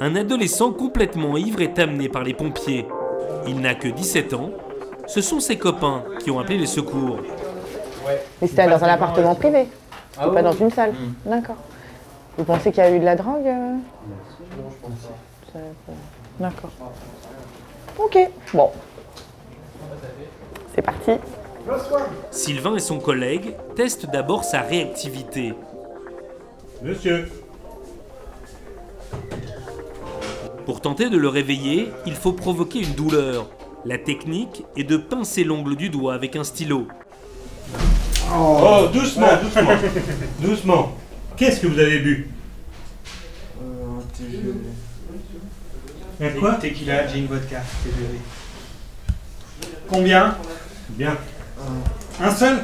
Un adolescent complètement ivre est amené par les pompiers. Il n'a que 17 ans. Ce sont ses copains qui ont appelé les secours. Mais c'était dans un appartement privé ah Pas dans une salle mmh. D'accord. Vous pensez qu'il y a eu de la drogue euh Non, je pense pas. D'accord. Ok, bon. C'est parti. Sylvain et son collègue testent d'abord sa réactivité. Monsieur. Pour tenter de le réveiller, il faut provoquer une douleur. La technique est de pincer l'ongle du doigt avec un stylo. Oh, doucement, doucement. doucement. Qu'est-ce que vous avez bu? Euh, TGV. Un quoi? Tequila, gin, vodka, TGV. Combien? Bien. Un seul?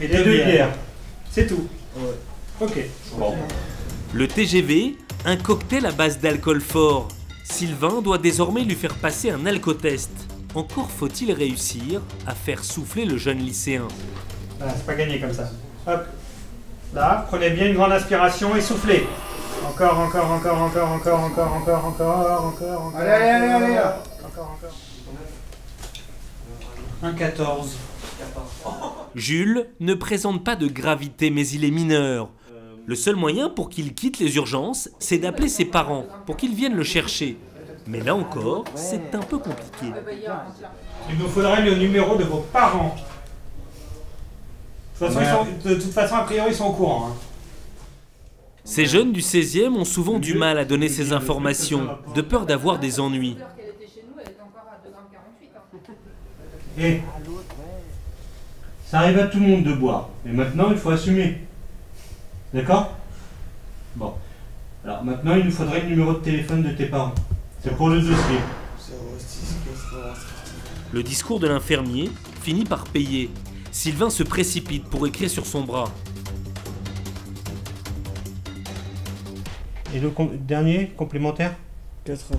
Et deux, bières. C'est tout. Ok. Bon. Le TGV, un cocktail à base d'alcool fort. Sylvain doit désormais lui faire passer un alcotest. Encore faut-il réussir à faire souffler le jeune lycéen. Voilà, c'est pas gagné comme ça. Hop. Là, prenez bien une grande inspiration et soufflez. Encore, encore, encore, encore, encore, encore, encore, encore, encore, encore. Allez, allez, allez, allez. Encore, encore. Un 14. Jules ne présente pas de gravité mais il est mineur. Le seul moyen pour qu'il quitte les urgences, c'est d'appeler ses parents pour qu'ils viennent le chercher. Mais là encore, c'est un peu compliqué. Il nous faudrait le numéro de vos parents. De toute façon, de toute façon a priori, ils sont au courant. Hein. Ces jeunes du 16e ont souvent du mal à donner ces informations, de peur d'avoir des ennuis. Et ça arrive à tout le monde de boire. Et maintenant, il faut assumer. D'accord? Bon. Alors maintenant, il nous faudrait le numéro de téléphone de tes parents. C'est pour le dossier. Le discours de l'infirmier finit par payer. Sylvain se précipite pour écrire sur son bras. Et le dernier complémentaire? 80.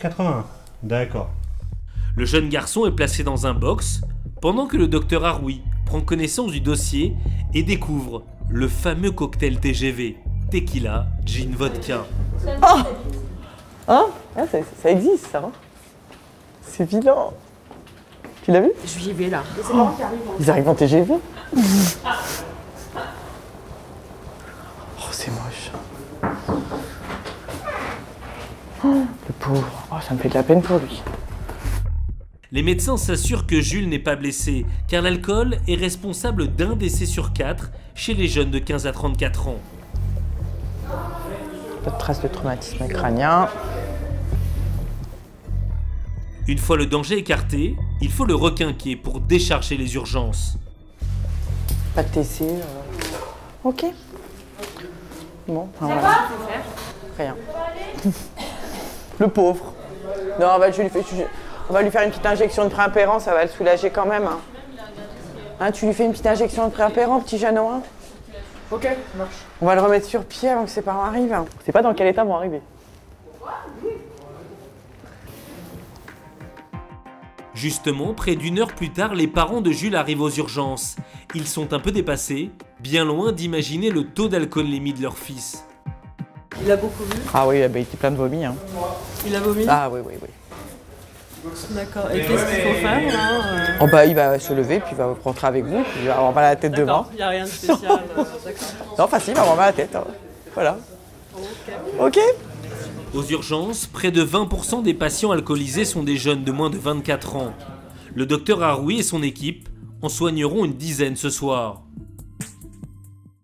81. D'accord. Le jeune garçon est placé dans un box pendant que le docteur Aroui prend connaissance du dossier et découvre le fameux cocktail TGV, tequila, gin, vodka. Oh Hein ah, ça, existe ça. Hein. c'est vilain. Tu l'as vu Je vais là. Oh. Ils arrivent en TGV Oh, c'est moche. Oh, le pauvre. Oh, ça me fait de la peine pour lui. Les médecins s'assurent que Jules n'est pas blessé, car l'alcool est responsable d'un décès sur quatre chez les jeunes de 15 à 34 ans. Pas de traces de traumatisme crânien. Une fois le danger écarté, il faut le requinquer pour décharger les urgences. Pas de TC. Euh. Ok. Bon, voilà. Rien. le pauvre. Non, va, je lui fais. On va lui faire une petite injection de préimpérant, ça va le soulager quand même. Hein. hein tu lui fais une petite injection de préimpérant, petit jeune hein Ok, marche. On va le remettre sur pied avant que ses parents arrivent. Hein. C'est pas dans quel état vont arriver. Justement, près d'une heure plus tard, les parents de Jules arrivent aux urgences. Ils sont un peu dépassés, bien loin d'imaginer le taux d'alcoolémie de leur fils. Il a beaucoup vu Ah oui, il était plein de vomi. Hein. Il a vomi Ah oui, oui, oui. D'accord. Et qu'est-ce qu'il faut faire là euh oh bah, Il va se lever, puis il va rentrer avec vous, puis il va avoir mal à la tête devant. Il n'y a rien de spécial. Euh, non, facile, il va avoir mal à la tête. Hein. Voilà. Ok. Aux urgences, près de 20% des patients alcoolisés sont des jeunes de moins de 24 ans. Le docteur Haroui et son équipe en soigneront une dizaine ce soir.